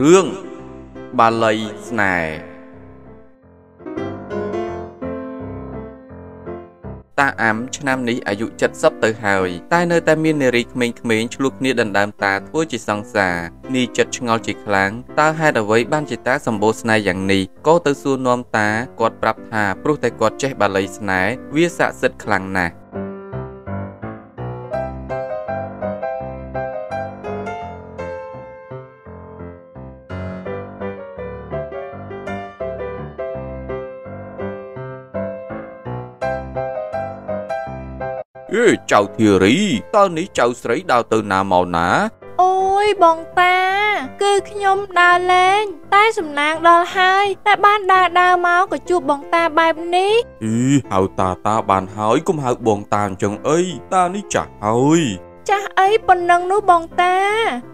រឿងបាលីស្នេហ៍តាអាំឆ្នាំនេះអាយុ70ទៅហើយតែនៅតែមាននារីក្មេងៗឆ្លោះគ្នាដណ្ដើមតាធ្វើជាសង្សារនេះចិត្តឆ្ងល់ជាខ្លាំងតើហេតុអ្វីបានជាតាសម្បូរស្នេហ៍យ៉ាងនេះក៏ទៅសួរនាំតាគាត់ប្រាប់ថាព្រោះតែគាត់ចេះបាលីស្នេហ៍វាស័ក្តិសិទ្ធិខ្លាំងណាស់ ចៅធារីតើនេះចៅស្រីដើរទៅណាមកណាអូយបងតា គឺខ្ញុំដើរលេង តែសំណាងដល់ហើយតែបានដើរដើរមកក៏ជួបបងតាបែបនេះអីហៅតាតាបានហើយកុំហៅបងតាអញ្ចឹងអីតានេះចាស់ហើយចាស់អីប៉ុណ្ណឹងនោះបងតា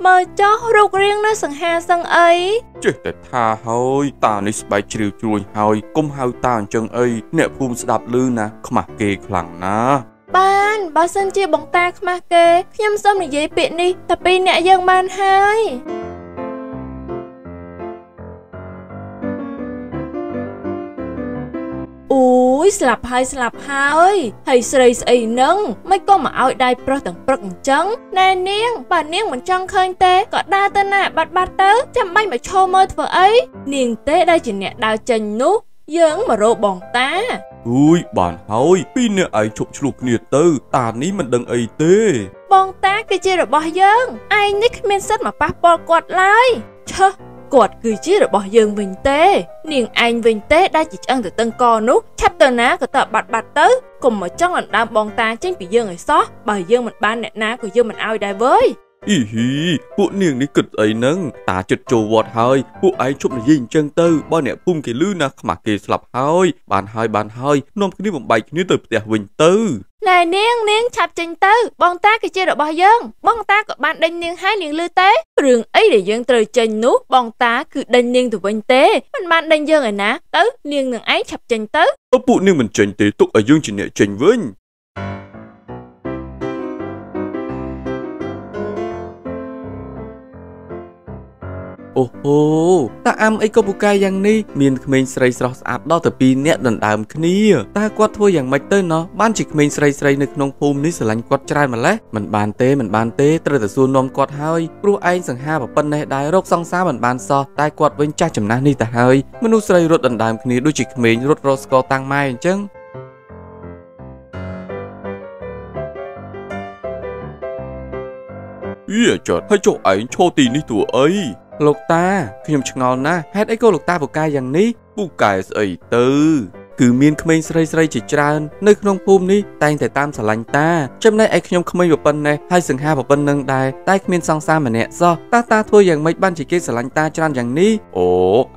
មើលចុះរូបរាងនៅសង្ហាសឹងអីចេះតែថាហើយតានេះស្បែកជ្រាវជ្រួញហើយកុំហៅតាអញ្ចឹងអីអ្នកភូមិស្ដាប់ឮណាខ្មាស់គេខ្លាំងណាស់ បានបើសិនជាបងតាខ្មាស់គេខ្ញុំសូមនិយាយពាក្យនេះតែពីរអ្នកយើងបានហើយអូយស្លាប់ហើយស្លាប់ហើយហើយស្រីស្អីនឹងមិនក៏មកឲ្យដៃប្រុសទាំងព្រឹកអញ្ចឹងណែនាងបើនាងមិនចង់ឃើញទេក៏ដើរទៅណាបាត់បាត់ទៅចាំបាច់មកឈរមើលធ្វើអីនាងទេដែលជាអ្នកដើរចេញនោះយើងមករកបងតា អើយបានហើយពីរអ្នកឯងជប់ឆ្លោះគ្នាទៅ តានេះមិនដឹងអីទេ បងតាគឺជារបស់យើងឯងនេះគ្មានសិទ្ធិមកប៉ះពាល់គាត់ឡើយឈើគាត់គឺជារបស់យើងវិញទេ នាងឯងវិញទេដែលជាឆ្អឹងទៅតឹងកនោះឆាប់ទៅណាក៏ទៅបាត់បាត់ទៅកុំមកចង់ដណ្ដើមបងតាចេញពីយើងឲ្យសោះបើយើងមិនបានអ្នកណាក៏យើងមិនឲ្យដែរវើយ អ៊ីហ៊ីពួកនាងនេះគិតអីហ្នឹងតាចិត្តចូលវត្តហើយពួកឯងជប់និយាយអញ្ចឹងទៅបើអ្នកភូមិគេលឺណាខ្មាស់គេស្លាប់ហើយបានហើយបានហើយនាំគ្នាបំបែកគ្នាទៅផ្ទះវិញទៅណែនាងនាងឆាប់ចេញទៅ បងតាគឺជារបស់យើង បងតាក៏បានដេញនាងហើយនាងលឺទេរឿងអីដែលយើងត្រូវចេញនោះបងតាគឺដេញនាងទៅវិញទេមិនបានដេញយើងឯណាទៅនាងនឹងឯងឆាប់ចេញទៅឪពួកនាងមិនចេញទេទុកឲ្យយើងជាអ្នកចេញវិញ អូហូតាអាំអីក៏ពូកែយ៉ាងនេះមានក្មេងស្រីស្រស់ស្អាតដល់ទៅពីរនាក់ដណ្ដើមគ្នាតើគាត់ធ្វើយ៉ាងម៉េចទៅណោះបានជាក្មេងស្រីស្រីនៅក្នុងភូមិនេះស្រឡាញ់គាត់ច្រើនម្ល៉េះមិនបានទេមិនបានទេត្រូវតែសួរនាំគាត់ហើយព្រោះឯងសង្ហាប្រពន្ធនេះដែររកសង្សារមិនបានសោះតែគាត់វិញចាស់ចំណាស់នេះទៅហើយមនុស្សស្រីរត់ដណ្ដើមគ្នាដូចជាក្មេងរត់រកស្គរតាំងម៉ែអញ្ចឹងអីចតហើយចុះឯងឈរទីនេះទួអី លោកតាខ្ញុំឆ្ងល់ណាស់ហេតុអីក៏លោកតាពូកែយ៉ាងនេះពូកែស្អីទៅគឺមានក្មេងស្រីស្រីជាច្រើននៅក្នុងភូមិនេះតែងតែតាមស្រឡាញ់តាចំណែកឯខ្ញុំក្មេងប្រពន្ធនេះហើយសង្ហាប្រពន្ធនឹងដែរតែគ្មានសង្សារម្នាក់សោះតាតាធ្វើយ៉ាងម៉េចបានជាគេស្រឡាញ់តាច្រើនយ៉ាងនេះអូ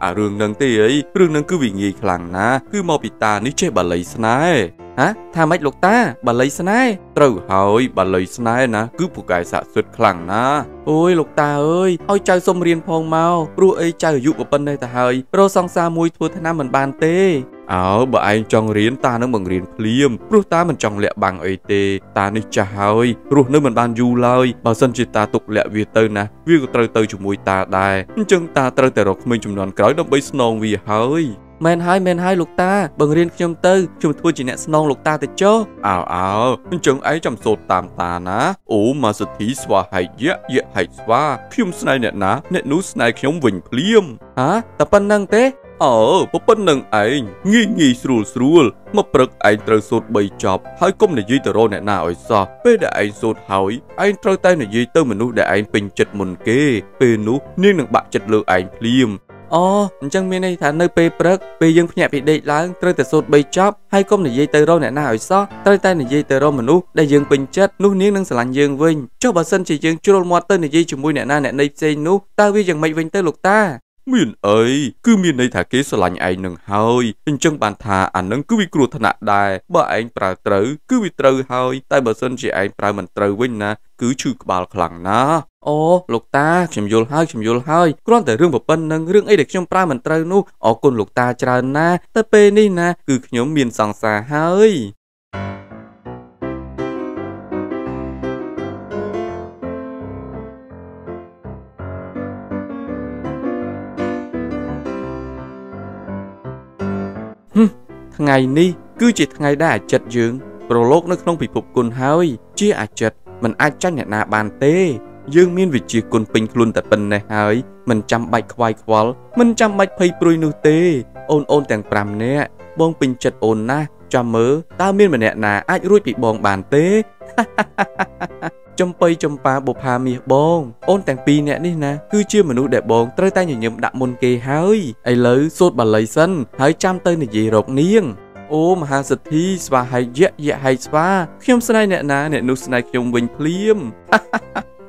អារឿងនឹងទេអីរឿងនឹងគឺវាងាយខ្លាំងណាស់គឺមកពីតានេះចេះបាលីស្នេហ៍ ហ៎ថាម៉េចលោកតាបាលីស្នេហ៍ត្រូវហើយបាលីស្នេហ៍ណាគឺពូកែស័ក្តិសិទ្ធិខ្លាំងណាស់អូយលោកតាអើយឲ្យចៅសុំរៀនផងមកព្រោះអីចៅអាយុប៉ុណ្ណេះទៅហើយរកសង្សារមួយធ្វើថ្នាំមិនបានទេអើបើឯងចង់រៀនតានឹងបង្រៀនភ្លាមព្រោះតាមិនចង់លាក់បាំងអីទេតានេះចាស់ហើយរស់នៅមិនបានយូរឡើយបើសិនជាតាទុកលាក់វាទៅណាវាក៏ត្រូវទៅជាមួយតាដែរអញ្ចឹងតាត្រូវតែរកក្មេងចំនួនក្រោយដើម្បីស្នងវាហើយ មែនហើយមែនហើយលោកតាបង្រៀនខ្ញុំទៅខ្ញុំធ្វើជាអ្នកស្នងលោកតាទៅចុះអើអើអញ្ចឹងឯងចាំសូត្រតាមតាណាអូមកសទ្ធីស្វាហែកយៈយៈហែកស្វាខ្ញុំស្នេហ៍អ្នកណាអ្នកនោះស្នេហ៍ខ្ញុំវិញភ្លាមហ៎តែប៉ុណ្្នឹងទេអើប៉ុណ្្នឹងឯងងាយងាយស្រួលស្រួលមកព្រឹកឯងត្រូវសូត្រ3ចប់ហើយកុំនិយាយទៅរកអ្នកណាឲ្យសោះពេលដែលឯងសូត្រហើយឯងត្រូវតែនិយាយទៅមនុស្សដែលឯងពេញចិត្តមុនគេពេលនោះនាងនឹងបាក់ចិត្តលើឯងភ្លាម អូអញ្ចឹងមានន័យថានៅពេលព្រឹកពេលយើងភ្ញាក់ពីដេកឡើងត្រូវតែសូត្រ3ចប់ហើយកុំនិយាយទៅរកអ្នកណាឲ្យសោះត្រូវតែនិយាយទៅរកមនុស្សដែលយើងពេញចិត្តនោះនាងនឹងស្រឡាញ់យើងវិញចុះបើសិនជាយើងជ្រុលមាត់ទៅនិយាយជាមួយអ្នកណាអ្នកណីផ្សេងនោះតើវាយ៉ាងម៉េចវិញទៅលោកតាមានអីគឺមានន័យថាគេស្រឡាញ់ឯងនឹងហើយអញ្ចឹងបានថាអានឹងគឺវាគ្រោះថ្នាក់ដែរបើឯងប្រើត្រូវគឺវាត្រូវហើយតែបើសិនជាឯងប្រើមិនត្រូវវិញណាគឺឈឺក្បាលខ្លាំងណាស់ អូលោកតាខ្ញុំយល់ហើយខ្ញុំយល់ហើយគ្រាន់តែរឿងប្រពន្ធនឹងរឿងអីដែលខ្ញុំប្រើមិនត្រូវនោះអរគុណលោកតាច្រើនណាស់តែពេលនេះណា គឺខ្ញុំមានសង្សារហើយថ្ងៃនេះគឺជាថ្ងៃដែលអាចិតយើងប្រឡូកនៅក្នុងពិភពគុណហើយ ជាអាចិតមិនអាចចាញ់អ្នកណាបានទេ យើងមានវិជាគុណពេញខ្លួនតែប៉ុណ្ណេះហើយមិនចាំបាច់ខ្វាយខ្វល់មិនចាំបាច់ភ័យព្រួយនោះទេ អូនអូនទាំង5នាក់បងពេញចិត្តអូនណាស់ចាំមើលតើមានម្នាក់ណាអាចរួចពីបងបានទេចំបៃចំប៉ាបុផាមាសបង អូនទាំងពីរនាក់នេះណាគឺជាមនុស្សដែលបងត្រូវតែញញឹមដាក់មុនគេហើយឥឡូវសូត្របាលីសិនហើយចាំទៅនិយាយរកនាងអូមហាសិទ្ធិស្វាហែកយៈយៈហែកស្វាខ្ញុំស្នេហ៍អ្នកណាអ្នកនោះស្នេហ៍ខ្ញុំវិញភ្លាម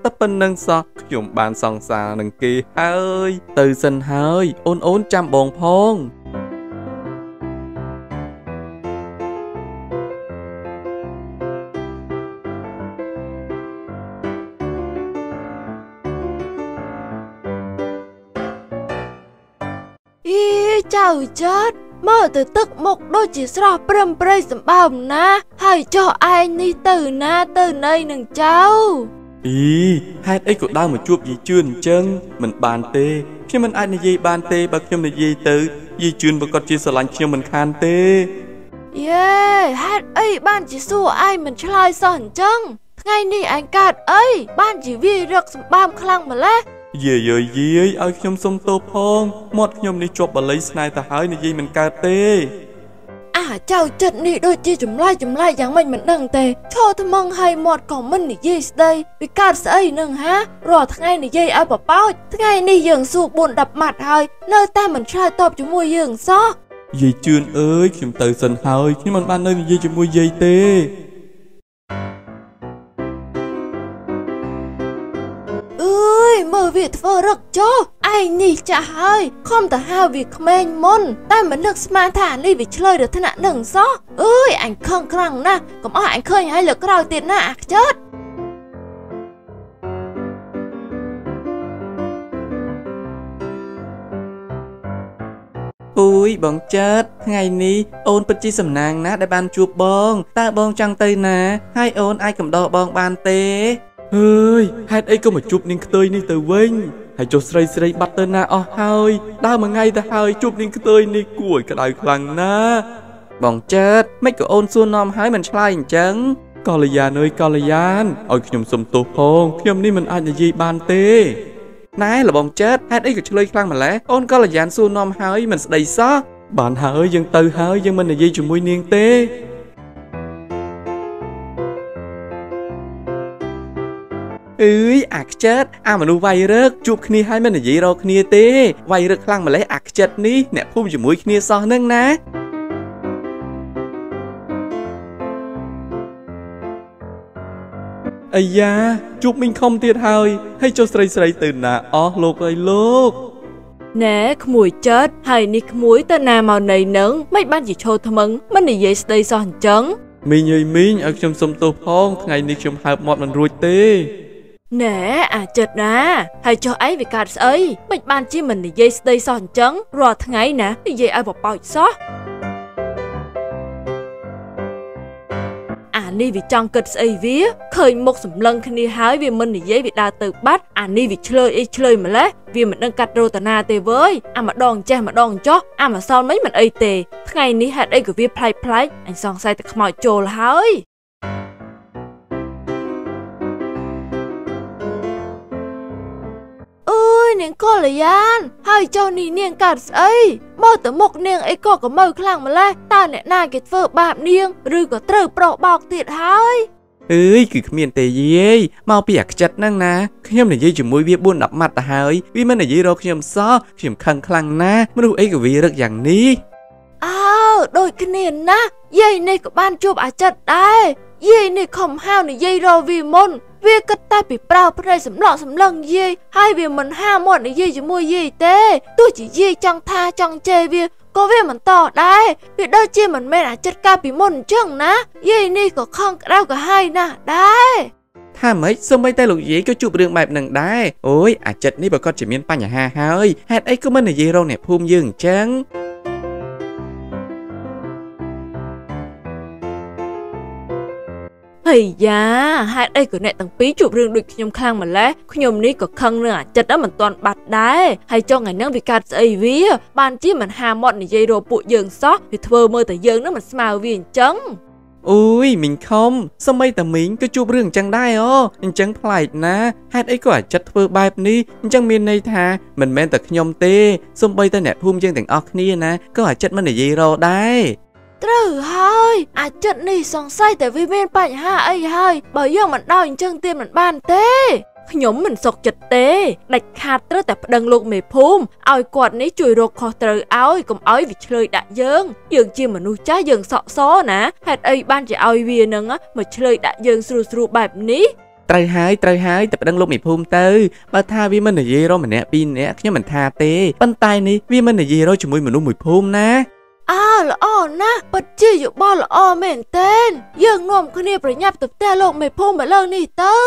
តែប៉ុណ្្នឹងសោះខ្ញុំបានសង្សារនឹងគេហើយទៅសិនហើយអូនអូនចាំបងផងអីចៅចិត្តមើលទៅទឹកមុខដូចជាស្រស់ព្រឹមព្រៃសម្បើមណា ហើយចុះឯងនេះទៅណាទៅណីនឹងចៅ អីហេតុអីក៏ដើរមកជួបយាយជឿនអញ្ចឹងមិនបានទេខ្ញុំមិនអាចនិយាយបានទេបើខ្ញុំនិយាយទៅយាយជឿនប្រកាសជាស្រឡាញ់ខ្ញុំមិនខានទេយេហេតុអីបានជាសួរឯងមិនឆ្លើយសោះអញ្ចឹងថ្ងៃនេះឯងកើតអីបានជាវាយរឹកសម្បើមខ្លាំងម្ល៉េះយាយយាយយាយឲ្យខ្ញុំសុំទោសផងមាត់ខ្ញុំនេះជាប់បល័យស្នេហ៍ទៅហើយនិយាយមិនកើតទេ អាចៅចិត្តនេះដូចជាចម្លែកចម្លែកយ៉ាងម៉េចមិនដឹងទេឈរថ្មងហើយមាត់ក៏មិននិយាយស្ដីវាកើតស្អីនឹងហារាល់ថ្ងៃនិយាយឲ្យបបោចថ្ងៃនេះយើងសួរ4 10ម៉ាត់ហើយនៅតែមិនឆ្លើយតបជាមួយយើងសោះយាយជឿនអើយខ្ញុំទៅសិនហើយខ្ញុំមិនបាននៅនិយាយជាមួយយាយទេ យមើលវាធ្វើរឹកចុះឯងនេះចាស់ហើយខំទៅហៅវាក្មេងមុន តែមិននឹកស្មានថានេះវាឆ្លើយរថ្នាក់នឹងសោះអើយអញខឹងខ្លាំងណាស់កុំអស់អញឃើញហើយលើក្រោយទៀតណាអាខ្ជិតអ៊ូយបងចិត្តថ្ងៃនេះអូនពិតជាសំណាងណាស់ដែលបានជួបបងតើបងចង់ទៅណា ហើយអូនអាចកំដរបងបានទេ អើយហេតុអីក៏មកជួបនាងខ្ទើយនេះទៅវិញហើយចុះស្រីស្រីបាត់ទៅណាអស់ហើយដើរមួយថ្ងៃទៅហើយជួបនាងខ្ទើយនេះគួរក្តៅខ្លាំងណាស់បងចិត្តមិនក៏អូនសួរនាំហើយមិនឆ្លើយអញ្ចឹងកល្យានអើយកល្យានឲ្យខ្ញុំសុំទោសផងខ្ញុំនេះមិនអាចនិយាយបានទេណែលបងចិត្តហេតុអីក៏ឆ្លើយខ្លាំងម្ល៉េះអូនកល្យានសួរនាំហើយមិនស្ដីសោះបានហើយយើងទៅហើយយើងមិននិយាយជាមួយនាងទេ អើយអាខ្ចិតអាមនុស្សវាយរឹកជួបគ្នាហើយមិននិយាយរកគ្នាទេវាយរឹកខ្លាំងម្លេះអាខ្ចិតនេះអ្នកភូមិជាមួយគ្នាសោះនឹងណាអាយ៉ាជួបមីងខំទៀតហើយហើយចុះស្រីស្រីទៅណាអស់លោកអើយលោកណែក្មួយចិត្តហើយនេះក្មួយទៅណាមកណីនឹងមិនបានជាឈោថ្មឹងមិននិយាយស្ដីសោះអញ្ចឹងមីងអើយមីងឲ្យខ្ញុំសុំទោសផងថ្ងៃនេះខ្ញុំហើបមាត់មិនរួចទេ ណែអាចិត្តណាហើយចុះអីវាកើតស្អីមិនបានជាមិននិយាយស្ដីសោះអញ្ចឹងរាល់ថ្ងៃណានិយាយឲ្យបបោចសោះអានេះវាចង់គិតស្អីវាឃើញមុខសម្លឹងគ្នាហើយវាមិននិយាយវាដើរទៅបាត់អានេះវាឆ្លើយអីឆ្លើយម្លេះវាមិនដឹងកាត់រតនាទេវើយអាម្ដងចេះម្ដងចោះអាម្សិលមិញមិនអីទេថ្ងៃនេះហេតុអីក៏វាប្លែកប្លែកអញសង្ស័យតែខ្មោចចូលហើយ នាងកល្យាន ហើយចុះនេះនាងកើតស្អីមើលទៅមុខនាងអីក៏កមើខ្លាំងម្ល៉េះតើអ្នកណាគេធ្វើបាបនាងឬក៏ត្រូវប្រុសបោកទៀតហើយអើយគឺគ្មានទេយាយមកពីអាខ្ចិតហ្នឹងណាខ្ញុំនិយាយជាមួយវា4 10ម៉ាត់ទៅហើយវាមិននិយាយរកខ្ញុំសោះខ្ញុំខឹងខ្លាំងណាស់មនុស្សអីក៏វារឹកយ៉ាងនេះអើដូចគ្នាណាយាយនេះក៏បានជួបអាចិតដែរយាយនេះខំហៅនិយាយរកវាមុន វាគិតតែពីប្រើភ្នែកសម្លក់សម្លឹងយាយហើយវាមិនហាមាត់និយាយជាមួយយាយទេទោះជាយាយចង់ថាចង់ជេរវាក៏វាមិនតដែរវាដូចជាមិនមែនអាចិតកាលពីមុនអញ្ចឹងណាយាយនេះក៏ខំក្តៅក៏ហើយណាស់ដែរថាម៉េចសូម្បីតែលោកយាយក៏ជួបរឿងបែបហ្នឹងដែរអូយអាចិតនេះប្រកាសជាមានបញ្ហាហើយហេតុអីក៏មិននិយាយរកអ្នកភូមិយើងអញ្ចឹង ហហើយយ៉ាហេតុអីក៏អ្នកទាំងពីរជួបរឿងដូចខ្ញុំខ្លាំងម្ល៉េះខ្ញុំនេះក៏ខឹងនឹងអាចិត្តហ្នឹងមិនទាន់បាត់ដែរហើយចុងថ្ងៃហ្នឹងវាកាត់ស្អីវា បានជាមិនហាមាត់និយាយរកពួកយើងសោះវាធ្វើមើលតែយើងហ្នឹងមិនស្មើវាអញ្ចឹងអូយមីងខំសម្បីតែមីងក៏ជួបរឿងអញ្ចឹងដែរអូអញ្ចឹងប្លែកណាហេតុអីក៏អាចិតធ្វើបែបនេះអញ្ចឹងមានន័យថាមិនមែនតែខ្ញុំទេសម្បីតែអ្នកភូមិយើងទាំងអស់គ្នាណាក៏អាចិតមិននិយាយរដែរ ត្រូវហើយអាចិតនេះសង្ស័យតែវាមានបញ្ហាអីហើយបើយើងមិនដោយអញ្ចឹងទៀតមិនបានទេខ្ញុំមិនសុខចិត្តទេដាច់ខាតត្រូវតែប្តឹងលោកមេភូមិឲ្យគាត់នេះជួយរកខុសត្រូវឲ្យកុំឲ្យវាឆ្លើយដាក់យើង យើងជាមនុស្សចាស់យើងសក់សណាហេតុអីបានជាឲ្យវានឹងមកឆ្លើយដាក់យើងស្រួលស្រួលបែបនេះត្រូវហើយត្រូវហើយតែប្តឹងលោកមេភូមិទៅបើថាវាមិននិយាយរកម្នាក់ពីរនាក់ខ្ញុំមិនថាទេប៉ុន្តែនេះវាមិននិយាយរជាមួយមនុស្សមួយភូមិណា អើល្អណាស់ពិតជាយោបល់ល្អមែនទែនយើងនាំគ្នាប្រញាប់ទៅផ្ទះលោកមេភូមិឥឡូវនេះទៅ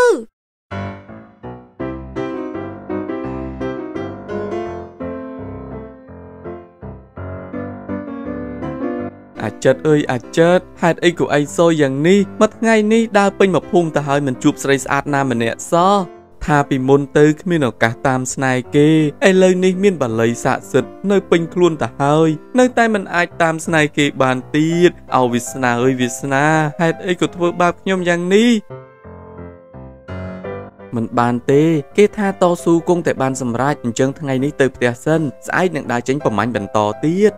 អាចិតអើយអាចិតហេតុអីក៏ឯងសយ៉ាងនេះមួយថ្ងៃនេះដើរពេញមកភូមិទៅហើយមិនជួបស្រីស្អាតណាម្នាក់សោះ ថាពីមុនទៅគ្មានឱកាសតាមស្នេហ៍គេឥឡូវនេះមានបល័យស័ក្តិសិទ្ធនៅពេញខ្លួនទៅហើយ នៅតែមិនអាចតាមស្នេហ៍គេបានទៀតអោវាសនាអើយវាសនាហេតុអីក៏ធ្វើបាបខ្ញុំយ៉ាងនេះមិនបានទេគេថាតស៊ូគង់តែបានសម្រេចអញ្ចឹងថ្ងៃនេះទៅផ្ទះសិនស្អែកនឹងដើរចេញប្រមាញ់បន្តទៀត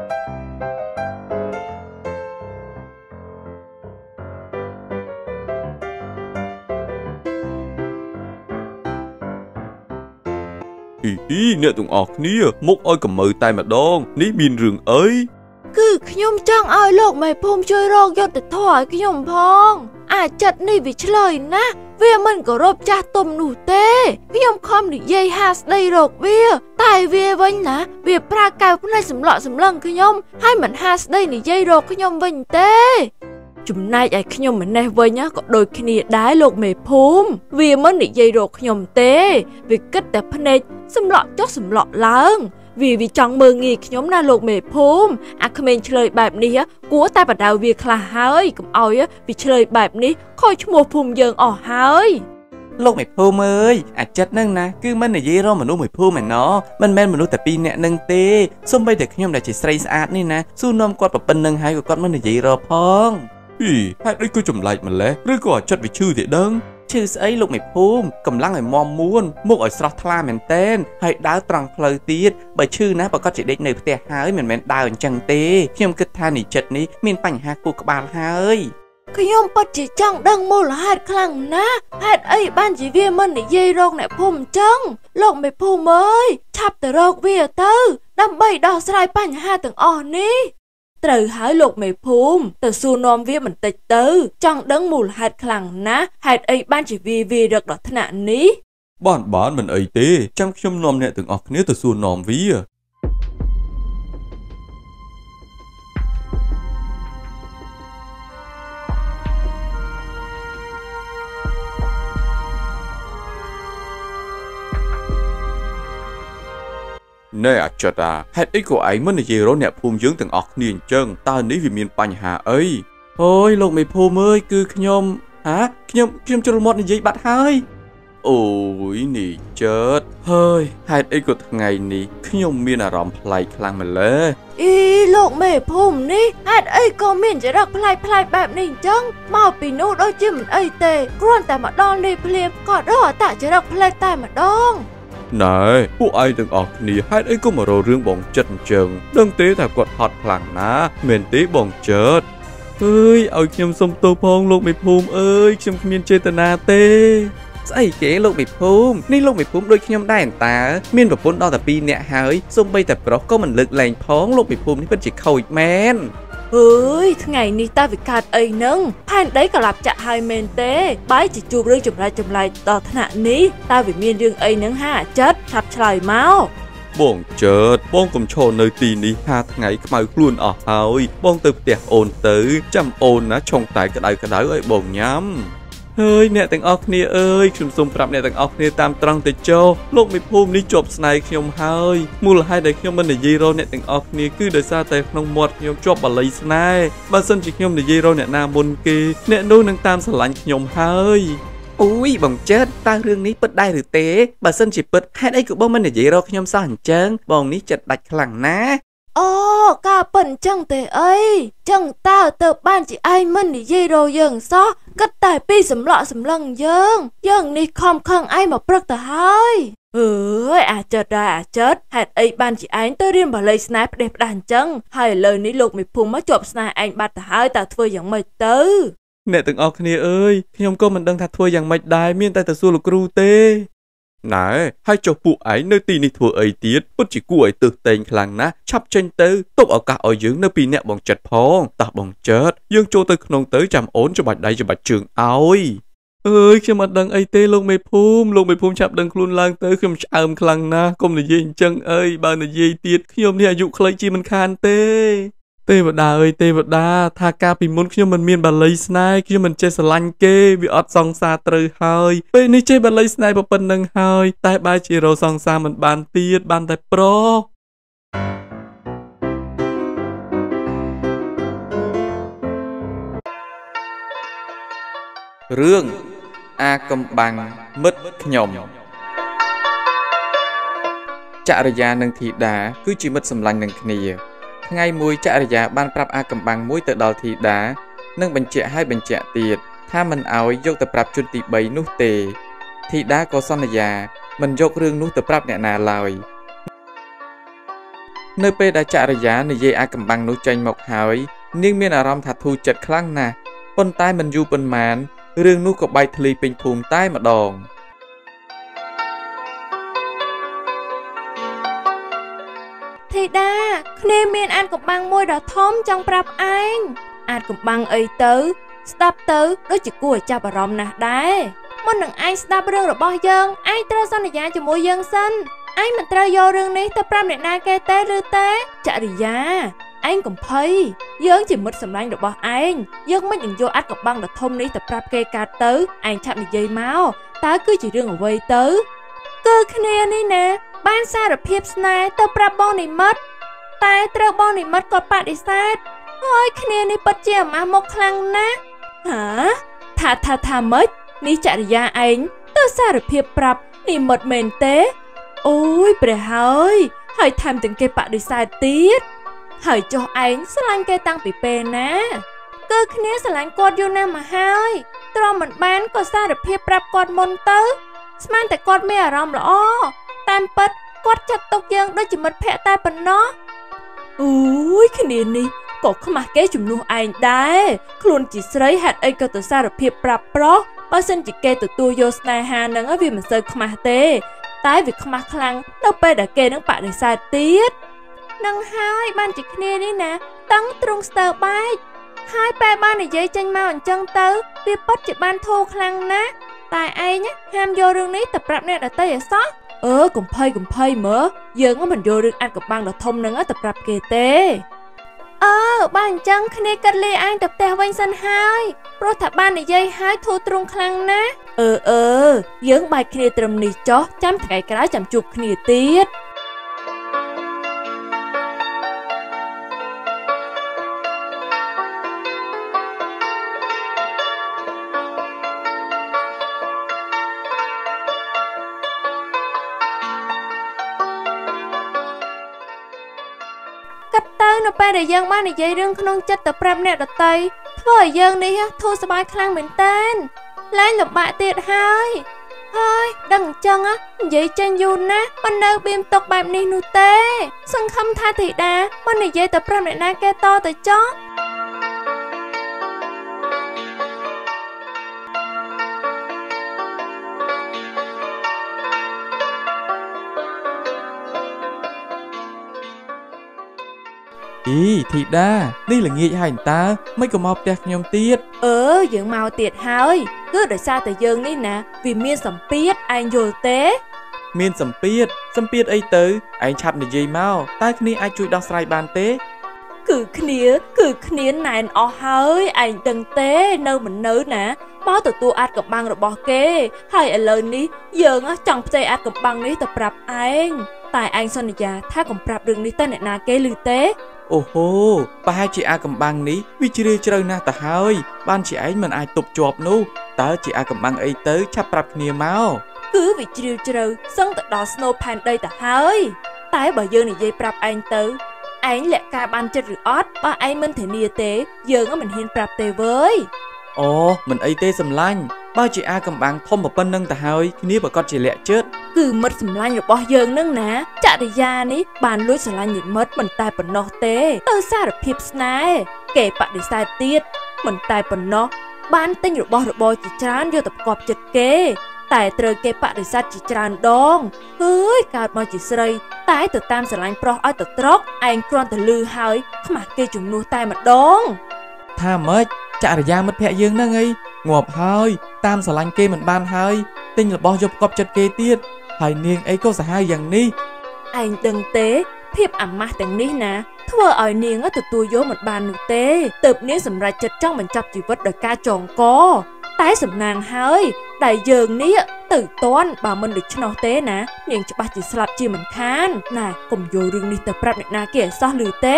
អ៊ីអ្នកទាំងអស់គ្នាមកឲ្យកម្មើតែម្ដង នេះមានរឿងអីគឺខ្ញុំចង់ឲ្យលោកមេភូមិជួយរកយុទ្ធធម៌ឲ្យខ្ញុំផង អាចិត្តនេះវាឆ្លើយណាស់វាមិនគោរពចាស់ទុំនោះទេខ្ញុំខំនិយាយហាស្ដីរកវា តែវាវិញណាវាប្រើកៅភ្នែកសម្លក់សម្លឹងខ្ញុំហើយមិនហាស្ដីនិយាយរកខ្ញុំវិញទេ ចំណែកឯខ្ញុំម្នេះវិញក៏ដូចគ្នាដែរលោកមេភូមិវាមិននិយាយរកខ្ញុំទេវាគិតតែភ្នែកសម្លក់ចុះសម្លក់ឡើងវាវាចង់មើងងាយខ្ញុំណាលោកមេភូមិអាក្មេងឆ្លើយបែបនេះគួរតែបដៅវាខ្លះហើយកុំឲ្យវាឆ្លើយបែបនេះខូចឈ្មោះភូមិយើងអស់ហើយលោកមេភូមិអើយអាចិតនឹងណាគឺមិននិយាយរកមនុស្សមួយភូមិឯណោះមិនមែនមនុស្សតែពីរនាក់នឹងទេសូម្បីតែខ្ញុំដែលជាស្រីស្អាតនេះណាស៊ូនាំគាត់ប្រពន្ធនឹងហើយក៏គាត់មិននិយាយរកផង ហីហេតុអីក៏ចម្លែកម្លេះឬក៏អាចិតវាឈឺទេដឹងឈឺស្អីលោកមេភូមិកម្លាំងឲ្យមមមួនមុខឲ្យស្រស់ថ្លាមែនតែនហើយដើរត្រង់ផ្លូវទៀតបើឈឺណាប្រកាសជាដេកនៅផ្ទះហើយមិនមែនដើរអញ្ចឹងទេខ្ញុំគិតថានិចិត្តនេះមានបញ្ហាគូក្បាលហើយខ្ញុំពិតជាចង់ដឹងមូលហេតុខ្លាំងណាស់ហេតុអីបានជាវាមិននិយាយរកអ្នកភូមិអញ្ចឹងលោកមេភូមិអើយឆាប់ទៅរកវាទៅ ដើម្បីដោះស្រាយបញ្ហាទាំងអស់នេះ ត្រូវហើយលោកមេភូមិទៅសួរនាំវាបន្តិចទៅ ចង់ដឹងមូលហេតុខ្លាំងណាស់ហេតុអីបានជាវាវារឹកដល់ថ្នាក់នេះបានបានមិនអីទេចាំខ្ញុំនាំអ្នកទាំងអស់គ្នាទៅសួរនាំវា ណែអាចិតអាហេតុអីក៏ឯងមិននិយាយរកអ្នកភូមិយើងទាំងអស់គ្នាអញ្ចឹងតើនេះវាមានបញ្ហាអីអូយលោកមេភូមិអើយគឺខ្ញុំហាខ្ញុំខ្ញុំជ្រុលមាត់និយាយបាត់ហើយអូយនេះចើតហើយហេតុអីក៏ថ្ងៃនេះខ្ញុំមានអារម្មណ៍ប្លែកខ្លាំងម្ល៉េះអីលោកមេភូមិនេះហេតុអីក៏មានចរិតប្លែកប្លែកបែបនេះអញ្ចឹងមកពីនោះដូចជាមិនអីទេគ្រាន់តែមកដល់នេះភ្លាមក៏រកអតចរិតប្លែកតែម្ដង ណែពួកឯងទាំងអស់គ្នាហេតុអីក៏មករករឿងបងចិត្តអញ្ចឹងដឹងទេថាគាត់ហត់ខ្លាំងណាស់មែនទេបងចិត្តអើយឲ្យខ្ញុំសុំទោសផងលោកមេភូមិអើយខ្ញុំគ្មានចេតនាទេស្អីគេលោកមេភូមិនេះលោកមេភូមិដូចខ្ញុំដែរតើមានប្រពន្ធដល់តែ2នាក់ហើយសូម្បីតែប្រុសក៏មិនលើកលែងផងលោកមេភូមិនេះពិតជាខូចមែន អើយថ្ងៃនេះតើវាកើតអីនឹងផែនដីក៏ឡាប់ចាក់ហើយមែនទេបាយជាជួបរឿងចម្លែកចម្លែកដល់ថ្នាក់នេះតើវាមានរឿងអីនឹងហាចិត្តឆាប់ឆ្លើយមកបងចើតបងកុំឈរនៅទីនេះហាថ្ងៃខ្មៅខ្លួនអស់ហើយបងទៅផ្ទះអូនទៅចាំអូនណាឆុងតែក្តៅក្តៅឲ្យបងញ៉ាំ ហើយអ្នកទាំងអស់គ្នាអើយខ្ញុំសូមប្រាប់អ្នកទាំងអស់គ្នាតាមត្រង់ទៅចុះលោកមេភូមិនេះជាប់ស្នេហ៍ខ្ញុំហើយមូលហេតុដែលខ្ញុំមិននិយាយរកអ្នកទាំងអស់គ្នាគឺដោយសារតែក្នុងមាត់ខ្ញុំជាប់បល័យស្នេហ៍បើសិនជាខ្ញុំនិយាយរកអ្នកណាមុនគេអ្នកនោះនឹងតាមស្រឡាញ់ខ្ញុំហើយអូយបងចិត្តតើរឿងនេះពិតដែរឬទេបើសិនជាពិតហេតុអីក៏បងមិននិយាយរកខ្ញុំសោះអញ្ចឹងបងនេះចិត្តដាច់ខ្លាំងណាស់ អូកាប៉ិនចឹងទេអីចឹងតើទៅបានជាឯងមិននិយាយរកយើងសោះគិតតែពីសម្លក់សម្លឹងយើង យើងនេះខំខឹងឯងមកព្រឹកទៅហើយអើយអាចចិត្តដែរអាចចិត្តហេតុអីបានជាឯងទៅរៀនបាលីស្នេហ៍ផ្ដេសផ្ដាស់អញ្ចឹងហើយឥឡូវនេះលោកមេភូមិមកជាប់ស្នេហ៍ឯងបាត់ទៅហើយតើធ្វើយ៉ាងម៉េចទៅអ្នកទាំងអស់គ្នាអើយខ្ញុំក៏មិនដឹងថាធ្វើយ៉ាងម៉េចដែរមានតែទៅសួរលោកគ្រូទេ ណែហើយចុះពួកឯងនៅទីនេះធ្វើអីទៀតពិតជាគួរឲ្យទើសតែងខ្លាំងណាស់ឆាប់ចេញទៅទុកឱកាសឲ្យយើងនៅពីអ្នកបងចិត្តផងតោះបងចិត្តយើងចូលទៅក្នុងទៅចាំអូនច្បាច់ដៃច្បាច់ជើងឲ្យអើយខ្ញុំអត់ដឹងអីទេលោកមេភូមិលោកមេភូមិចាប់ដឹងខ្លួនឡើងទៅខ្ញុំឆ្អើមខ្លាំងណាស់កុំនិយាយអញ្ចឹងអើយបើនិយាយទៀតខ្ញុំនេះអាយុខ្លីជាមិនខានទេ ទេវតាអើយទេវតាថាកាលពីមុនខ្ញុំមិនមានបាលីស្នេហ៍ខ្ញុំមិនចេះស្រឡាញ់គេវាអត់សង្សារត្រូវហើយពេលនេះចេះបាលីស្នេហ៍ប៉ុណ្្នឹងហើយតែបែរជារោសង្សារមិនបានទៀតបានតែប្ររឿងអាកំបាំងមិត្តខ្ញុំចរិយានិងធីតាគឺជាមិត្តសម្លាញ់នឹងគ្នា ថ្ងៃមួយចរិយាបានប្រាប់អាកំបាំងមួយទៅដល់ធីតានិងបញ្ជាក់ឲ្យបញ្ជាក់ទៀតថាមិនអោយយកទៅប្រាប់ជនទី3នោះទេធីតាក៏សន្យាមិនយករឿងនោះទៅប្រាប់អ្នកណាឡើយនៅពេលដែលចរិយានិយាយអាកំបាំងនោះចេញមកហើយនាងមានអារម្មណ៍ថាធូរចិត្តខ្លាំងណាស់ប៉ុន្តែមិនយូរប៉ុន្មានរឿងនោះក៏បែកធ្លាយពេញភូមិតែម្ដង។ ធីតាគ្នាមានអានកំបាំងមួយដ៏ធំចង់ប្រាប់ឯងអានកំបាំងអីទៅ ស្ដាប់ទៅដូចជាគួរឲ្យចាប់អារម្មណ៍ណាស់ដែរមុននឹងឯងស្ដាប់រឿងរបស់យើងឯងត្រូវសន្យាជាមួយយើងសិនឯងមិនត្រូវយករឿងនេះទៅប្រាប់អ្នកណាគេទេឬទេចរិយាឯងកំភៃយើងជាមិត្តសម្លាញ់របស់ឯងយើងមិននឹងយកអាត់កំបាំងដ៏ធំនេះទៅប្រាប់គេកាត់ទៅឯងឆាប់និយាយមកតើគឺជារឿងអ្វីទៅគឺគ្នានេះណា បានសារភាពស្នេហ៍ទៅប្រាប់បងនិមិត្តតែត្រូវបងនិមិត្តគាត់បដិសេធហើយគ្នានេះពិតជាអាម៉ាស់មកខ្លាំងណាស់ហាថាថាថាម៉េចនេះចរិយាឯងទៅសារភាពប្រាប់និមិត្តមែនទេអូយព្រះហើយហើយថែមទាំងគេបដិសេធទៀតហើយចុះឯងស្រឡាញ់គេតាំងពីពេលណាគឺគ្នាស្រឡាញ់គាត់យូរណាស់មកហើយទ្រាំមិនបានក៏សារភាពប្រាប់គាត់មុនទៅស្មានតែគាត់មានអារម្មណ៍ល្អ តាមពិតគាត់ចាត់ទុកយើងដូចជាមិត្តភក្តិតែប៉ុណ្ណោះអូយគ្នានេះក៏ខ្មាស់គេជំនួសឯងដែរខ្លួនជាស្រីហេតុអីក៏ទៅសារភាពប្រាប់ប្រុសបើសិនជាគេទទួលយកស្នេហានឹងវាមិនសូវខ្មាស់ទេ តែវាខ្មាស់ខ្លាំងនៅពេលដែលគេនឹងបដិសេធទៀតនឹងហើយបានជាគ្នានេះណាតឹងទ្រង់ស្ទើបែកហើយពេលបាននិយាយចេញមកអញ្ចឹងទៅវាពិតជាបានធូរខ្លាំងណាស់តែឯងហាមយករឿងនេះទៅប្រាប់អ្នកដទៃឲ្យសោះ អឺកំភៃកំភៃមើលយើងមិនយករឿងអាត់កំបាំងដ៏ធំហ្នឹងទៅប្រាប់គេទេអើបើអញ្ចឹងគ្នាកាត់លេឯងទៅផ្ទះវិញសិនហើយព្រោះថាបាននិយាយហើយធូរទ្រង់ខ្លាំងណាស់អឺអឺយើងបែកគ្នាត្រឹមនេះចុះចាំថ្ងៃក្រោយចាំជួបគ្នាទៀត នៅពេលដែលយើងបាននិយាយរឿងក្នុងចិត្តទៅប្រាប់អ្នកដតីធ្វើឲ្យយើងនេះធូរស្បើយខ្លាំងមែនតើឡើងលំបាកទៀតហើយហើយដឹងអញ្ចឹងនិយាយចេញយូរណាស់មិននៅបៀមຕົកបែបនេះនោះទេ សង្ឃឹមថាធីតាមិននិយាយទៅប្រាប់អ្នកណាគេតទៅចោះ អីធីតានេះល្ងាចហើយតើមិនក៏មកផ្ទះខ្ញុំទៀតអឺយើងមកទៀតហើយគឺដោយសារតែយើងនេះណាវាមានសម្ពាធឯងយល់ទេ មានសម្ពាធសម្ពាធអីទៅឯងឆាប់និយាយមកតើគ្នាអាចជួយដោះស្រាយបានទេគឺគ្នាគឺគ្នាណែនអស់ហើយឯងដឹងទេនៅមិននៅណាមកទទួលអាចកំបាំងរបស់គេ ហើយឥឡូវនេះយើងចង់ផ្ទេរអាចកំបាំងនេះទៅប្រាប់ឯងតែឯងសន្យាថាកុំប្រាប់រឿងនេះទៅអ្នកណាគេឮទេ អូហូប្រហែលជាអាកំបាំងនេះវាជ្រាលជ្រៅណាស់ទៅហើយ បានជាឯងមិនអាចទប់ជាប់នោះតើជាអាកំបាំងអីទៅឆាប់ប្រាប់គ្នាមកគឺវាជ្រាវជ្រៅសឹងទៅដល់ស្នូផែនដីទៅហើយ តែបើយើងនិយាយប្រាប់ឯងទៅឯងលាក់ការបានចិត្តឬអត់បើឯងមិនធានាទេ យើងមិនហ៊ានប្រាប់ទេវើយអូមិនអីទេសំឡាញ់បើជាអាកំបាំងធំប៉ុណ្ណឹងទៅហើយគ្នាប្រកាសជាលាក់ចិត្ត គឺមិត្តសម្លាញ់របស់យើងនឹងណាចរិយានេះបានលួចស្រឡាញ់និមិត្តមិនតែប៉ុណ្ណោះទេទៅសារភាពស្នេហ៍គេបដិសេធទៀតមិនតែប៉ុណ្ណោះបានទិញរបស់របរជាច្រើនយកទៅផ្គប់ចិត្តគេ តែត្រូវគេបដិសេធជាច្រើនដងអើយកើតមកជាស្រី តែទៅតាមស្រឡាញ់ប្រុសឲ្យទៅត្រកឯងគ្រាន់តែលឺហើយខ្មាស់គេជំនួសតែម្ដងថាម៉េចចរិយាមិត្តភក្តិយើងហ្នឹងអីងាប់ហើយតាមស្រឡាញ់គេមិនបានហើយទិញរបស់យកផ្គប់ចិត្តគេទៀត ហើយនាងអីក៏សាហាវយ៉ាងនេះឯងដឹងទេភាពអាម៉ាស់ទាំងនេះណាធ្វើឲ្យនាងទទួលយកមិនបាននោះទេទើបនាងសម្រេចចិត្តចង់បញ្ចប់ជីវិតដោយការចងក តែសំណាងហើយដែលយើងនេះទៅតន់បើមិនដូច្នោះទេណានាងច្បាស់ជាស្លាប់ជាមិនខានណាកុំយករឿងនេះទៅប្រាប់អ្នកណាគេឲ្យសោះឮទេ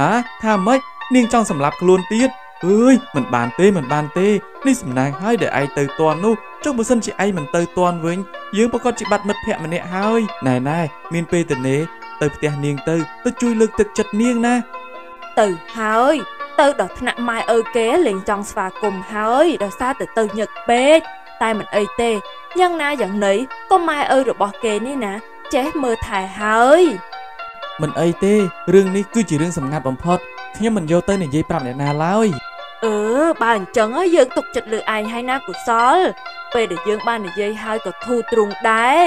ហាថាម៉េចនាងចង់សម្លាប់ខ្លួនទៀត អើយមិនបានទេមិនបានទេនេះសំណាងហើយដែលឯងទៅតន់នោះចុះបើសិនជាឯងមិនទៅតន់វិញយើងប្រកាសជាបាត់មិត្តភក្តិម្នាក់ហើយណែណែមានពេលទៅនេទៅផ្ទះនាងទៅទៅជួយលើកទឹកចិត្តនាងណាទៅហើយទៅដល់ថ្នាក់ម៉ែឪគេលេងចង់ស្វាគមន៍ហើយដោយសារតែទៅញឹកពេកតែមិនអីទេយ៉ាងណាយ៉ាងណីក៏ម៉ែឪរបស់គេនេះណា ចេះមើលថែហើយមិនអីទេរឿងនេះគឺជារឿងសម្ងាត់បំផុត ខ្ញុំមិនយកទៅនិយាយប្រាប់អ្នកណាឡើយអឺបើអញ្ចឹងយើងទុកចិត្តលើឯងហើយណាកុសល ពេលដែលយើងបាននិយាយហើយក៏ធូរទ្រូងដែរ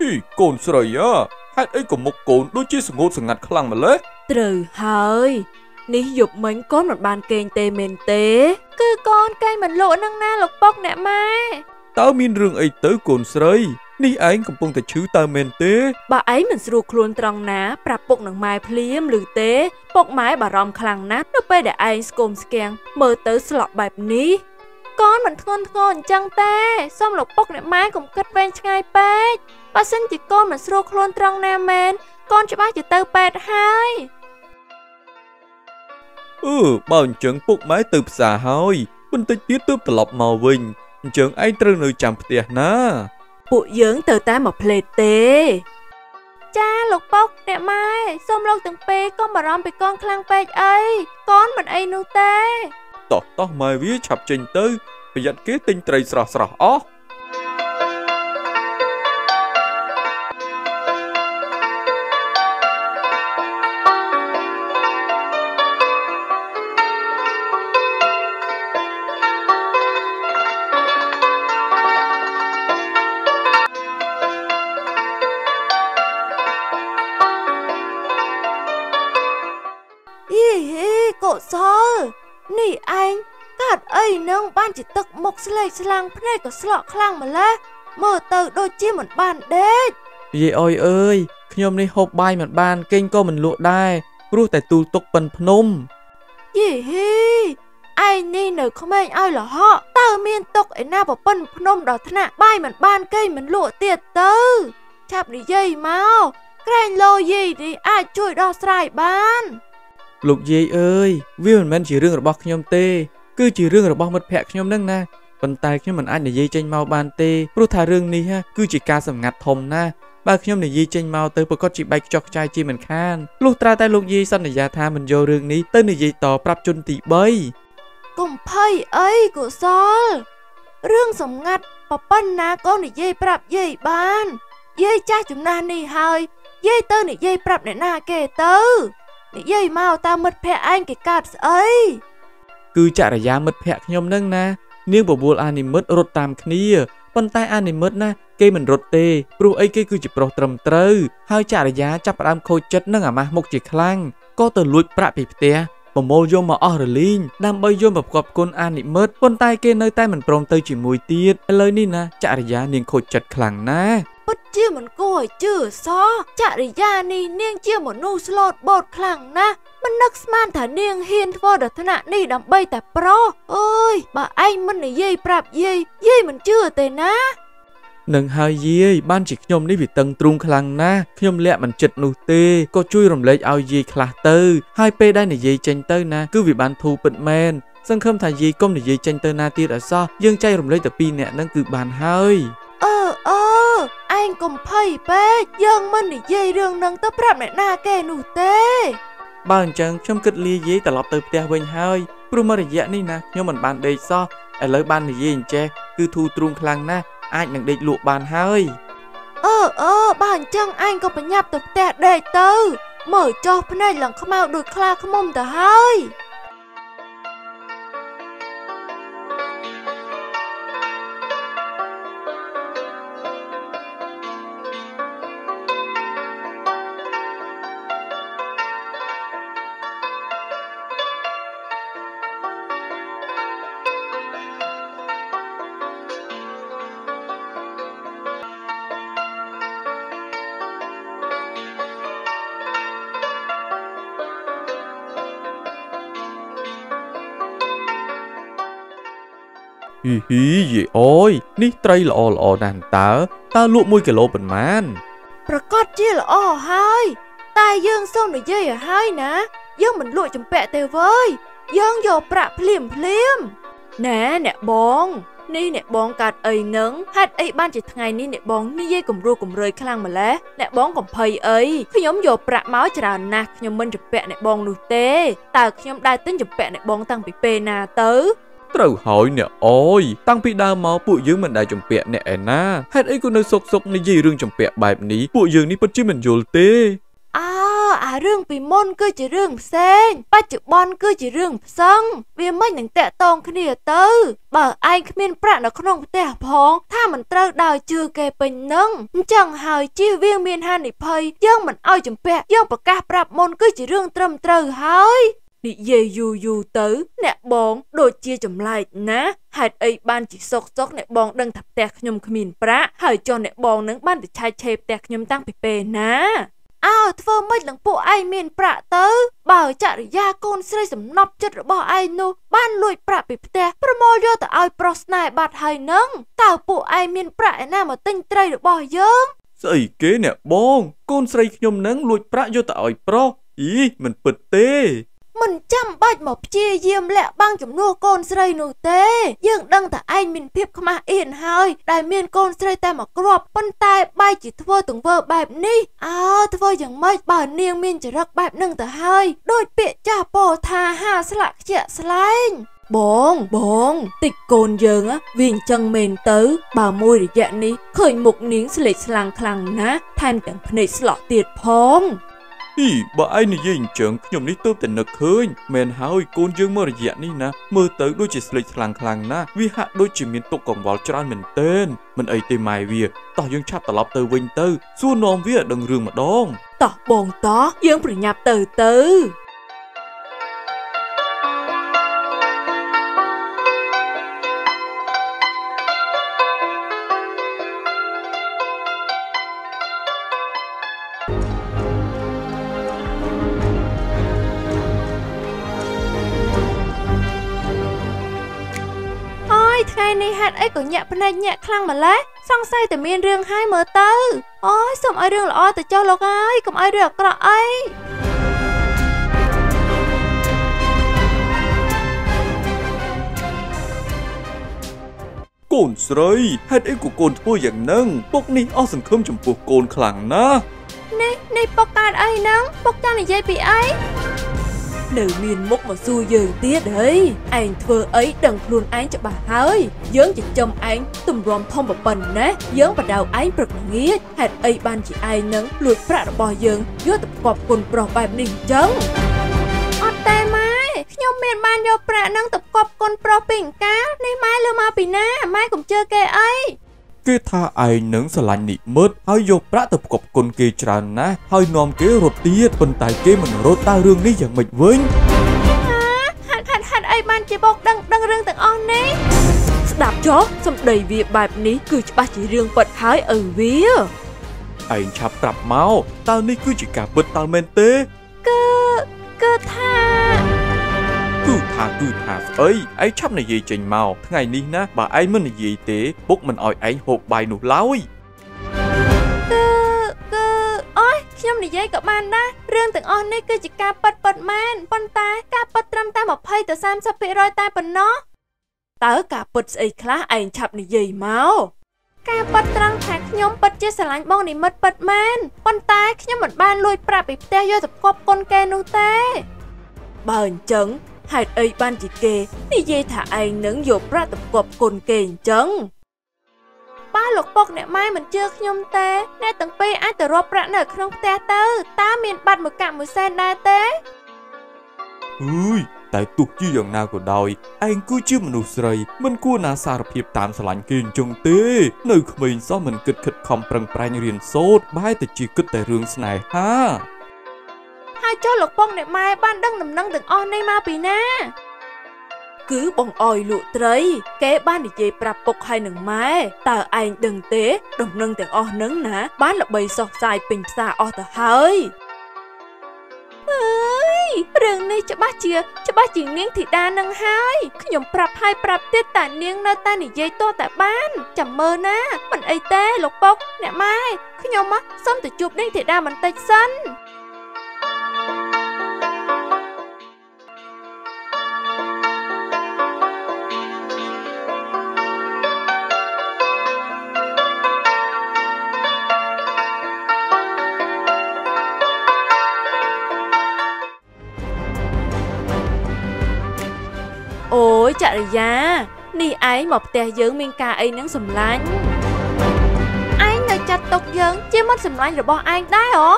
ហ៊ីកូនស្រីអាហេតុអីក៏មុខកូនដូចជាសងោតសងាត់ខ្លាំងម្ល៉េះត្រូវហើយ នេះយប់មិញកូនមិនបានគេងទេមែនទេ គឺកូនគេងមិនលក់នឹងណាលោកពុកអ្នកម៉ែតើមានរឿងអីទៅកូនស្រីនេះឯងកំពុងតែឈឺតើមែនទេបើឯងមិនស្រួលខ្លួនត្រង់ណាប្រាប់ពុកនឹងម៉ែភ្លាមឬទេពុកម៉ែបារម្ភខ្លាំងណាស់នៅពេលដែលឯងស្គមស្គាំងមើលទៅស្លក់បែបនេះកូនមិនធ្ងន់ធ្ងរអញ្ចឹងទេសូមលោកពុកអ្នកម៉ែកុំគិតវែងឆ្ងាយពេកបើសិនជាកូនមិនស្រួលខ្លួនត្រង់ណាមែនកូនច្បាស់ជាទៅពេទ្យហើយ អឺបើអញ្ចឹងពុកម៉ែទៅផ្សារហើយបន្តិចទៀតទើបត្រឡប់មកវិញអញ្ចឹងឯងត្រូវនៅចាំផ្ទះណាពួកយើងទៅតែមួយផ្លេតទេ ចាលោកពុកអ្នកម៉ែសូមលោកទាំងពីរកុំបារម្ភពីកូនខ្លាំងពេកអីកូនមិនអីនោះទេតោះតោះម៉ែវាឆាប់ចេញទៅប្រយ័ត្នគេទិញត្រីស្រស់ស្រស់អស់ នេះឯងកាត់អីនឹងបានជាទឹកមុខស្លេកស្លាំងភ្នែកក៏ស្លក់ខ្លាំងម្ល៉េះមើលទៅដូចជាមិនបានដេកយាយអុយអើយខ្ញុំនេះហូបបាយមិនបានគេងក៏មិនលក់ដែរព្រោះតែទូលទុកប៉ិនភ្នំយីហេឯងនេះនៅក្មេងឲ្យលហកតើមានទុកឯណាប្រពន្ធភ្នំដល់ថ្នាក់បាយមិនបានគេមិនលក់ទៀតទៅឆាប់និយាយមកក្រែងលោយីនេះអាចជួយដោះស្រាយបាន លោកយាយអើយវាមិនមែនជារឿងរបស់ខ្ញុំទេ គឺជារឿងរបស់មិត្តភ័ក្តិខ្ញុំនឹងណាប៉ុន្តែខ្ញុំមិនអាចនិយាយចេញមកបានទេព្រោះថារឿងនេះហ่ะគឺជាការសម្ងាត់ធំណាស់បើខ្ញុំនិយាយចេញមកទៅប្រកាសជាបែកខ្ចោះខ្ចាយជាមិនខានលុះត្រាតែលោកយាយសន្យាថាមិនយករឿងនេះទៅនិយាយតប្រាប់ជនទី3កុំភ័យអីកុសលរឿងសម្ងាត់ប្រប៉ុណ្ណាក៏និយាយប្រាប់យាយបានយាយចាស់ចំណាស់នេះហើយយាយទៅនិយាយប្រាប់អ្នកណាគេទៅ និយាយមកតាមមិត្តភក្តិឯងគេកើតស្អីគឺចរិយាមិត្តភ័ក្តិខ្ញុំនឹងណា នាងបបួលអានិមិត្តរត់តាមគ្នាប៉ុន្តែអានិមិត្តណាគេមិនរត់ទេព្រោះអីគេគឺជាប្រុសត្រឹមត្រូវហើយចរិយាចាប់ផ្ដើមខូចចិត្តនឹងអាម៉ាស់មុខជាខ្លាំងក៏ទៅលួចប្រាក់ពីផ្ទះប្រមូលយកមកអស់រលីងដើម្បីយកមកប្រកបគុណអានិមិត្តប៉ុន្តែគេនៅតែមិនព្រមទៅជាមួយទៀតឥឡូវនេះណាចរិយានាងខូចចិត្តខ្លាំងណាស់ ពិតជាមិនគួរឲ្យជឿសោះចរិយានេះនាងជាមនុស្សស្លូតបូតខ្លាំងណាស់មិននឹកស្មានថានាងហ៊ានធ្វើដល់ថ្នាក់នេះដើម្បីតែប្រុសអើយបើឯងមិននិយាយប្រាប់យាយយាយមិនជឿទេណានឹងហើយយាយបានជាខ្ញុំនេះវាតឹងទ្រូងខ្លាំងណាស់ខ្ញុំលាក់មិនចិត្តនោះទេក៏ជួយរំលែកឲ្យយាយខ្លះទៅ ហើយពេលដែលនិយាយចេញទៅណាគឺវាបានធូរពិតមែនសង្ឃឹមថាយាយកុំនិយាយចេញទៅណាទៀតឲ្យសោះយើងចែករំលែកតែពីរនាក់ហ្នឹងគឺបានហើយអឺអឺ ឯងកុំភ័យពេកយើងមិននិយាយរឿងនឹងទៅប្រាប់អ្នកណាគេនោះទេ បើអញ្ចឹងខ្ញុំគិតលាយាយត្រឡប់ទៅផ្ទះវិញហើយព្រោះមករយៈនេះណាខ្ញុំមិនបានដេកសោះឥឡូវបាននិយាយអញ្ចេះគឺធូរទ្រូងខ្លាំងណាស់អាចនឹងដេកលក់បានហើយអឺអឺបើអញ្ចឹងឯងក៏ប្រញាប់ទៅផ្ទះដេកទៅ មើលចុះភ្នែកឡើងខ្មៅដូចខ្លាឃ្មុំទៅហើយ ហ៊ីហ៊ីយេអូយនេះត្រីល្អល្អណាស់តើតើលក់1គីឡូប៉ុន្មានប្រកាសជាល្អហើយ តែយើងសូមនិយាយឲ្យហើយណា យើងមិនលក់ចម្ពាក់ទេវើយយើងយកប្រាក់ភ្លាមភ្លាមណែអ្នកបងនេះអ្នកបងកាត់អីនឹងហេតុអីបានជាថ្ងៃនេះអ្នកបងនិយាយគំរោះគំរើយខ្លាំងម្ល៉េះអ្នកបងកំភៃអីខ្ញុំយកប្រាក់មកច្រើនណាស់ខ្ញុំមិនចម្ពាក់អ្នកបងនោះទេតើខ្ញុំដែរទិញចម្ពាក់អ្នកបងតាំងពីពេលណាទៅ ត្រូវហើយអ្នកអូយតាំងពីដើមមកពួកយើងមិនដែលចម្ពាក់អ្នកឯណាហេតុអីក៏នៅសុកសុកនិយាយរឿងចម្ពាក់បែបនេះពួកយើងនេះពិតជាមិនយល់ទេអើអារឿងពីមុនគឺជារឿងផ្សេងបច្ចុប្បន្នគឺជារឿងផ្សឹងវាមិននឹងតាក់ទងគ្នាទៅ បើឯងគ្មានប្រាក់នៅក្នុងផ្ទះផង ថាមិនត្រូវដើរជឿគេពេញនឹងអញ្ចឹងហើយជៀសវាងមានហានិភ័យយើងមិនអោយចម្ពាក់យើងប្រកាសប្រាប់មុនគឺជារឿងត្រឹមត្រូវហើយ និយាយយូរយូរទៅ អ្នកបងដូចជាចម្លែកណាស់ហេតុអីបានជាសុកសុកអ្នកបងដឹងថាផ្ទះខ្ញុំគ្មានប្រាក់ហើយចុះអ្នកបងនឹងបានទៅឆែកឆេរផ្ទះខ្ញុំតាំងពីពេលណាអើធ្វើម៉េចនឹងពួកឯងមានប្រាក់ទៅ បើចរិយាកូនស្រីសំណប់ចិត្តរបស់ឯងនោះបានលួចប្រាក់ពីផ្ទះប្រមូលយកទៅឲ្យប្រុសស្នេហ៍បាត់ហើយនឹងតើពួកឯងមានប្រាក់ឯណាមកទិញត្រីរបស់យើងស្អីគេអ្នកបង កូនស្រីខ្ញុំនឹងលួចប្រាក់យកទៅឲ្យប្រុសអីមិនពិតទេ មិនចាំបាច់មកព្យាយាមលាក់បាំងចំនួនកូនស្រីនោះទេ យើងដឹងថាឯងមានភាពខ្មាស់អៀនហើយដែលមានកូនស្រីតែមួយគ្រាប់ប៉ុន្តែបែរជាធ្វើទង្វើបែបនេះអើធ្វើយ៉ាងម៉េចបើនាងមានចរិតបែបហ្នឹងទៅហើយដូចពាក្យចាស់ពោលថាហាស្លាក់ខ្ជាក់ស្លែងបងបងតិចកូនយើងอะវាអញ្ចឹងមែនទៅ បើមួយរយៈនេះឃើញមុខនាងស្លេកស្លាំងខ្លាំងណាស់ថែមទាំងភ្នែកស្លក់ទៀតផង អីបើឯងនិយាយអញ្ចឹងខ្ញុំនេះទៅតែនឹកឃើញមែនហើយកូនយើងមករយៈនេះណាមើលទៅដូចជាស្លេកខ្លាំងខ្លាំងណាស់វាហាក់ដូចជាមានទុកកង្វល់ច្រើនមែនទែនមិនអីទេម៉ែវាតោះយើងឆាប់ត្រឡប់ទៅវិញទៅសួរនាំវាឲ្យដឹងរឿងម្ដងតោះបងតោះយើងប្រញាប់ទៅទៅ យថ្ងៃនេះហេតុអីក៏ញាក់ភ្នែកញាក់ខ្លាំងម្ល៉េះសង្ស័យតែមានរឿងហើយមើលទៅអូយសូមឲ្យរឿងល្អទៅចុះលោកអើយកុំឲ្យរឿងអាក្រក់អីកូនស្រីហេតុអីក៏កូនធ្វើយ៉ាងហ្នឹងពុកនេះអស់សង្ឃឹមចំពោះកូនខ្លាំងណាស់នេះនេះពុកកើតអីហ្នឹងពុកចង់និយាយពីអី នៅមានមុខមកសួរយើងទៀតហីឯងធ្វើអីដឹងខ្លួនឯងច្បាស់ហើយ យើងចិញ្ចឹមឯងទម្រាំធំប្រប៉ុណ្ណាយើងបដៅឯងព្រឹកល្ងាចហេតុអីបានជាឯងនឹងលួចប្រាក់របស់យើងយកទៅផ្គប់គុណប្រុសបែបនេះអញ្ចឹងអត់ទេម៉ែខ្ញុំមានបានយកប្រាក់នឹងទៅផ្គប់គុណប្រុសពីអង្ការនេះម៉ែលើមកពីណាម៉ែកុំជឿគេអី គេថាឯងនឹងស្រឡាញ់និមិត្តហើយយកប្រាក់ទៅផ្គប់គុណគេច្រើនណាស់ហើយនាំគេរត់ទៀតប៉ុន្តែគេមិនរត់តើរឿងនេះយ៉ាងម៉េចវិញហជាបោកដឹងដឹងរឿងទាំងអស់នេះស្ដាប់ចុះសម្ដីវាបែបនេះគឺច្បាស់ជារឿងពិតហើយឪវាឯងឆាប់ប្រាប់មកតើនេះគឺជាការពិតតើមែនទេគឺគឺថា គឺថាគឺថាស្អីឯងឆាប់និយាយចេញមកថ្ងៃនេះណាបើឯងមិននិយាយទេពុកមិនអោយឯងហូបបាយនោះឡើយគឺគឺអូយខ្ញុំនិយាយក៏បានដែររឿងទាំងអស់នេះគឺជាការពិតពិតមែនប៉ុន្តែការពិតត្រឹមតែ20ទៅ30%តែប៉ុណ្ណោះតើការពិតស្អីខ្លះឯងឆាប់និយាយមកការពិតត្រង់ថាខ្ញុំពិតជាស្រឡាញ់បងនិមិត្តពិតមែនប៉ុន្តែខ្ញុំមិនបានលួចប្រាប់ពីផ្ទះយកទៅគប់កូនគេនោះទេបើអញ្ចឹង ហេតុអីបានជាគេនិយាយថាឯងនឹងយកប្រាក់ទៅគប់កូនគេអញ្ចឹងបើលោកពុកអ្នកម៉ែមិនជឿខ្ញុំទេអ្នកទាំងពីរអាចទៅរកប្រាក់នៅក្នុងផ្ទះទៅតើមានបាត់មួយកាក់មួយសែនដែរទេអើយតែទោះជាយ៉ាងណាក៏ដោយឯងគឺជាមនុស្សស្រីមិនគួរណាសារភាពតាមស្រឡាញ់គេអញ្ចឹងទេ នៅក្មេងសោះមិនគិតខិតខំប្រឹងប្រែងរៀនសូត្របែរតែជាគិតតែរឿងស្នេហា ហើយចុះលោកពុកអ្នកម៉ែបានដឹងដំណឹងទាំងអស់នេះមកពីណាគឺបងអយលក់ត្រី គេបាននិយាយប្រាប់ពុកហើយនឹងម៉ែតើឯងដឹងទេដំណឹងទាំងអស់ហ្នឹងណា បានល្បីសុះសាយពេញផ្សារអស់ទៅហើយអើយរឿងនេះច្បាស់ជាច្បាស់ជានាងធីតានឹងហើយខ្ញុំប្រាប់ហើយប្រាប់ទៀតតែនាងនៅតែនិយាយទាល់តែបានចាំមើលណាមិនអីទេលោកពុកអ្នកម៉ែខ្ញុំមកសុំទៅជួបនាងធីតាបន្តិចសិន រិយានេះឯងមកផ្ទះយើងមានការអីនឹងសម្លាញ់ឯងនៅចាត់ទុកយើងជាមិនសម្លាញ់របស់ឯងដែរហ៎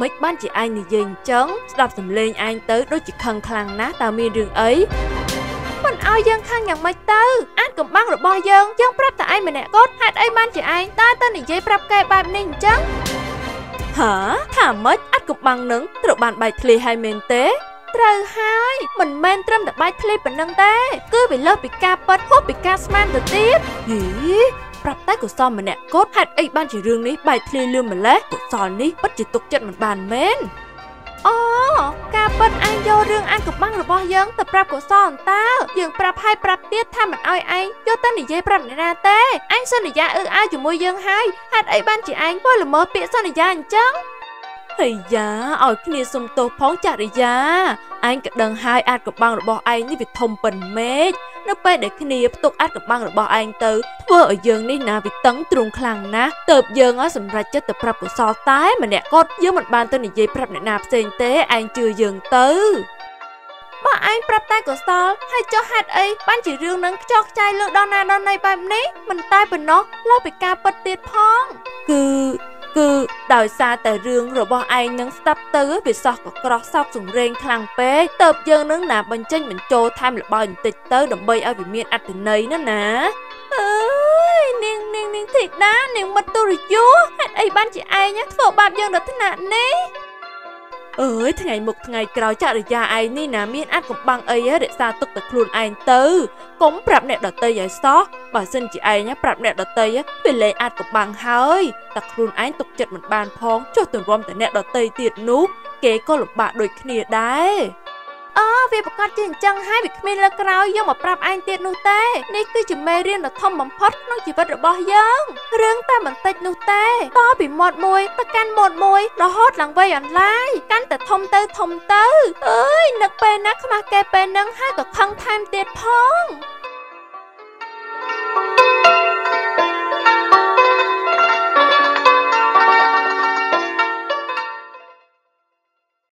មិនបានជាឯងនិយាយអញ្ចឹងស្ដាប់សំឡេងឯងទៅដូចជាខឹងខ្លាំងណាស់តើមានរឿងអីមិនឲ្យយើងខឹងយ៉ាងម៉េចទៅអាចកំបាំងរបស់យើងយើងប្រាប់តែឯងម្នាក់គាត់ហេតុអីបានជាឯងដើរទៅនិយាយប្រាប់គេបែបនេះអញ្ចឹងហាថាម៉េចអាចកំបាំងនឹងត្រូវបានបែកធ្លាយហើយមែនទេ ត្រូវហើយមិនមែនត្រឹមតែបាច់ធ្លាយប៉ុណ្ណឹងទេគឺវាលើសពីការប៉ັດហួសពីការស្មានទៅទៀតហីប្រាប់តែកុសលម្នាក់កូនហេតុអីបានជារឿងនេះបែកធ្លាយលឿនម្លេះកុសលនេះពិតជាទុកចិត្តមិនបានមែនអូការប៉ັດឯងយករឿងអានកំបាំងរបស់យើងទៅប្រាប់កុសលអន្តើយើងប្រាប់ហើយប្រាប់ទៀតថាមិនអោយឯងយកទៅនិយាយប្រាប់អ្នកណាទេឯងសន្យាអឺអើជាមួយយើងហើយហេតុអីបានជាឯងធ្វើល្មើសពាក្យសន្យាអញ្ចឹង ហើយយ៉ាឲ្យគ្នាសុំទោសផងចរិយាឯងក៏ដឹងហើយអាចកំបាំងរបស់ឯងនេះវាធំប៉ុនមេឃនៅពេលដែលគ្នាផ្ទុកអាចកំបាំងរបស់ឯងទៅធ្វើឲ្យយើងនេះណាវាតឹងទ្រូងខ្លាំងណាស់ទៅបយើងឲ្យសម្រេចចិត្តទៅប្រាប់កុសលតែម្នាក់គាត់យើងមិនបានទៅនិយាយប្រាប់អ្នកណាផ្សេងទេឯងជឿយើងទៅបើឯងប្រាប់តែកុសលហើយចុះហេតុអីបានជារឿងនឹងខ្ចោះខ្ចាយលើដល់ណាដល់ណីបែបនេះមិនតែប៉ុណ្ណោះលើសពីការពិតទៀតផង គឺ គឺដោយសារតែរឿងរបស់ឯងនឹងស្ដាប់ទៅវាសោះក៏ក្រោះសោកសង្រេងខ្លាំងពេកទៅបយើងនឹងណាបញ្ចេញបញ្ចូលថែមលបាយបន្តិចទៅដើម្បីឲ្យវាមានអត្ថន័យណាណាអើយនាងនាងនាងធីតានាងមិត្តទុរយោហេតុអីបានជាឯងធ្វើបាបយើងដល់ថ្នាក់នេះ អើយថ្ងៃមុខថ្ងៃក្រោយចរិយាឯងនេះណាមានអាចកំបាំងអីហ៎រក្សាទុកតែខ្លួនឯងទៅកុំប្រាប់អ្នកដតីឲ្យសោះបើសិនជាឯងប្រាប់អ្នកដតីវាលែងអាចកំបាំងហើយតែខ្លួនឯងទុកចិត្តមិនបានផងចុះទៅរំតែអ្នកដតីទៀតនោះគេក៏លំបាកដូចគ្នាដែរ អូវាប្រកាសជាអញ្ចឹងហើយវាគ្មានលើកក្រោយយកមកប្រាប់ឯងទៀតនោះទេនេះគឺជាមេរៀនដ៏ធំបំផុតក្នុងជីវិតរបស់យើងរឿងតែបន្តិចនោះទេតពីមាត់មួយទៅកាន់មាត់មួយរហូតឡើងវ័យអន្លាយកាន់តែធំទៅធំទៅអើយនឹកពេលណាខ្មាស់គេពេលហ្នឹងហើយក៏ខឹងថែមទៀតផង